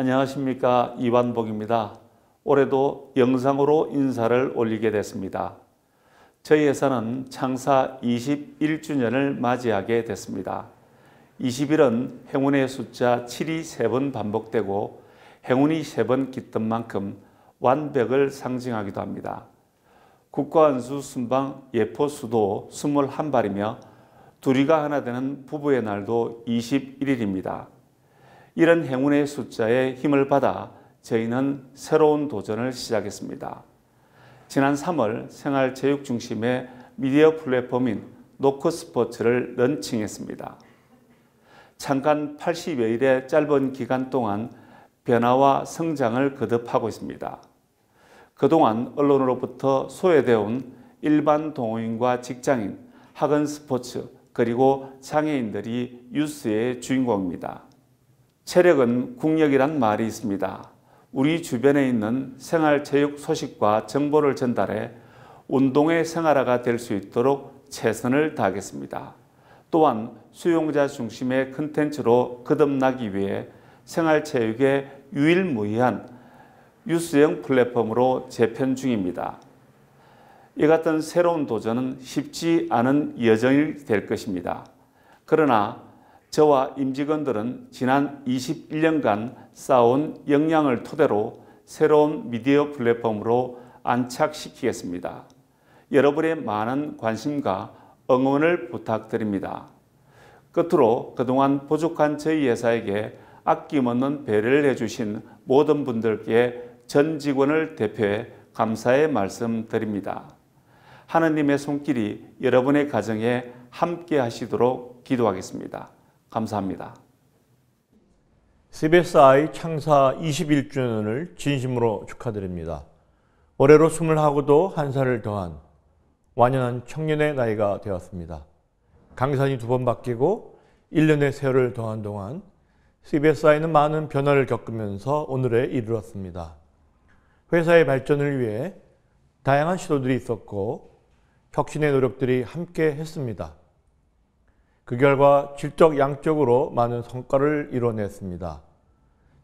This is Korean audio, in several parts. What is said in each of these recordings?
안녕하십니까 이완복입니다. 올해도 영상으로 인사를 올리게 됐습니다. 저희 회사는 창사 21주년을 맞이하게 됐습니다. 20일은 행운의 숫자 7이 3번 반복되고 행운이 3번 깃든 만큼 완벽을 상징하기도 합니다. 국가원수 순방 예포 수도 21발이며 둘이가 하나 되는 부부의 날도 21일입니다. 이런 행운의 숫자에 힘을 받아 저희는 새로운 도전을 시작했습니다. 지난 3월 생활체육 중심의 미디어 플랫폼인 노크스포츠를 런칭했습니다. 잠깐 80여일의 짧은 기간 동안 변화와 성장을 거듭하고 있습니다. 그동안 언론으로부터 소외되어 온 일반 동호인과 직장인, 학원 스포츠, 그리고 장애인들이 뉴스의 주인공입니다. 체력은 국력이란 말이 있습니다. 우리 주변에 있는 생활체육 소식과 정보를 전달해 운동의 생활화가 될 수 있도록 최선을 다하겠습니다. 또한 수용자 중심의 컨텐츠로 거듭나기 위해 생활체육의 유일무이한 뉴스형 플랫폼으로 재편 중입니다. 이 같은 새로운 도전은 쉽지 않은 여정이 될 것입니다. 그러나 저와 임직원들은 지난 21년간 쌓아온 역량을 토대로 새로운 미디어 플랫폼으로 안착시키겠습니다. 여러분의 많은 관심과 응원을 부탁드립니다. 끝으로 그동안 부족한 저희 회사에게 아낌없는 배려를 해주신 모든 분들께 전 직원을 대표해 감사의 말씀 드립니다. 하느님의 손길이 여러분의 가정에 함께 하시도록 기도하겠습니다. 감사합니다. CBSI 창사 21주년을 진심으로 축하드립니다. 올해로 스물하고도 한 살을 더한 완연한 청년의 나이가 되었습니다. 강산이 두 번 바뀌고 1년의 세월을 더한 동안 CBSI는 많은 변화를 겪으면서 오늘에 이르렀습니다. 회사의 발전을 위해 다양한 시도들이 있었고 혁신의 노력들이 함께 했습니다. 그 결과 질적 양적으로 많은 성과를 이뤄냈습니다.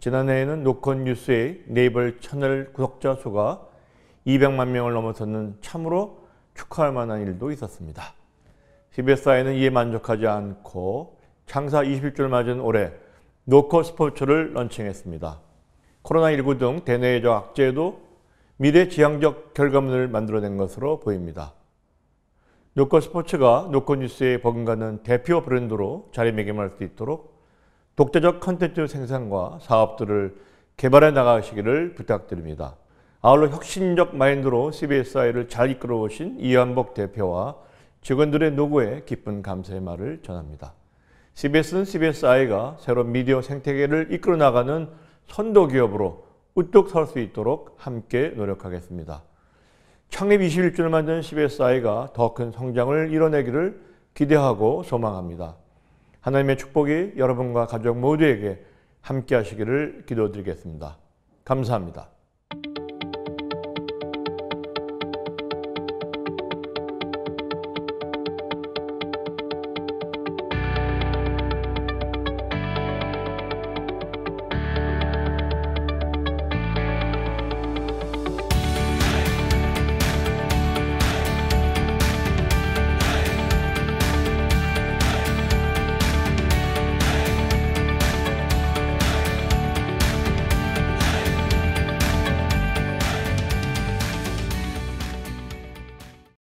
지난해에는 노컷 뉴스의 네이버 채널 구독자 수가 200만 명을 넘어서는 참으로 축하할 만한 일도 있었습니다. CBSI는 이에 만족하지 않고 창사 20주를 맞은 올해 노컷 스포츠를 런칭했습니다. 코로나19 등 대내외적 악재도 미래 지향적 결과물을 만들어낸 것으로 보입니다. 노컷 스포츠가 노컷 뉴스에 버금가는 대표 브랜드로 자리매김할 수 있도록 독자적 컨텐츠 생산과 사업들을 개발해 나가시기를 부탁드립니다. 아울러 혁신적 마인드로 CBSi를 잘 이끌어 오신 이한복 대표와 직원들의 노고에 깊은 감사의 말을 전합니다. CBS는 CBSI가 새로운 미디어 생태계를 이끌어 나가는 선도 기업으로 우뚝 설 수 있도록 함께 노력하겠습니다. 창립 21주를 만든 CBSI가 더 큰 성장을 이뤄내기를 기대하고 소망합니다. 하나님의 축복이 여러분과 가족 모두에게 함께 하시기를 기도드리겠습니다. 감사합니다.